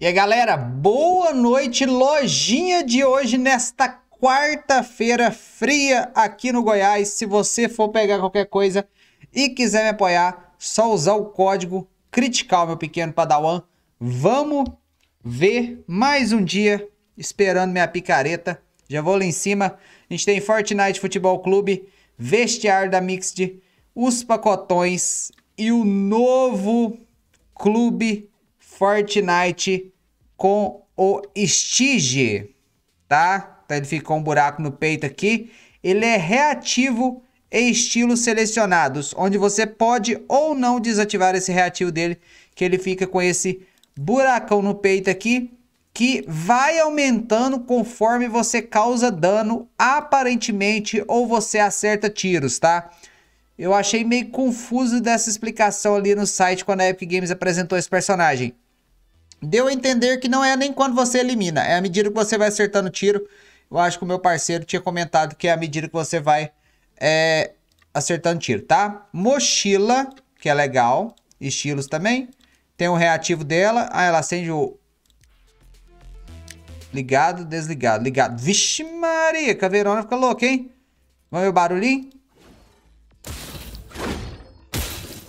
E aí, galera, boa noite, lojinha de hoje nesta quarta-feira fria aqui no Goiás. Se você for pegar qualquer coisa e quiser me apoiar, só usar o código critical, meu pequeno padawan. Vamos ver mais um dia esperando minha picareta. Já vou lá em cima. A gente tem Fortnite Futebol Clube, vestiário da Mixed, os pacotões e o novo clube Fortnite com o Stige, tá? Então ele ficou um buraco no peito aqui. Ele é reativo e estilos selecionados, onde você pode ou não desativar esse reativo dele, que ele fica com esse buracão no peito aqui, que vai aumentando conforme você causa dano, aparentemente, ou você acerta tiros, tá? Eu achei meio confuso dessa explicação ali no site quando a Epic Games apresentou esse personagem. Deu a entender que não é nem quando você elimina, é à medida que você vai acertando tiro. Eu acho que o meu parceiro tinha comentado que é à medida que você vai é, acertando tiro, tá? Mochila, que é legal. Estilos também. Tem o reativo dela. Ah, ela acende o... Ligado, desligado, ligado. Vixe Maria, caveirona fica louca, hein? Vamos ver o barulhinho?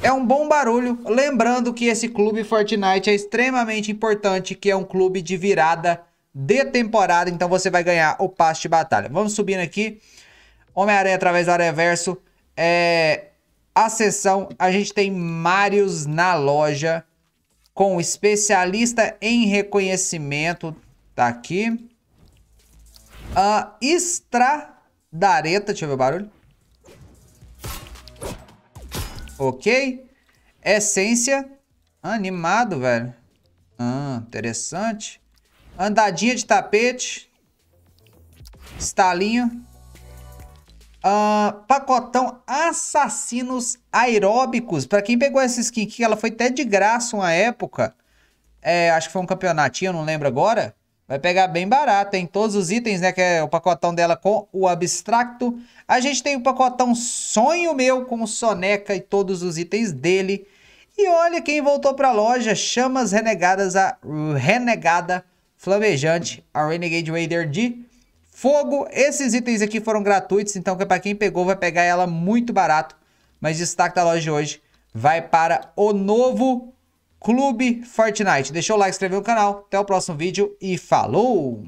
É um bom barulho, lembrando que esse clube Fortnite é extremamente importante, que é um clube de virada de temporada, então você vai ganhar o passe de batalha. Vamos subindo aqui. Homem-Aranha através do Aranha É... A sessão, a gente tem Marios na loja, com especialista em reconhecimento, tá aqui. Uh, Estradareta, deixa eu ver o barulho. Ok. Essência. Animado, velho. Ah, interessante. Andadinha de tapete. Estalinho. Ah, pacotão Assassinos Aeróbicos. Pra quem pegou essa skin aqui, ela foi até de graça uma época. É, acho que foi um campeonatinho, não lembro agora. Vai pegar bem barato, tem todos os itens, né? Que é o pacotão dela com o abstracto. A gente tem o pacotão Sonho Meu com Soneca e todos os itens dele. E olha quem voltou para a loja, Chamas Renegadas, a Renegada Flamejante, a Renegade Raider de Fogo. Esses itens aqui foram gratuitos, então para quem pegou vai pegar ela muito barato. Mas destaque da loja de hoje vai para o novo Clube Fortnite. Deixa o like, inscrever no canal. Até o próximo vídeo e falou!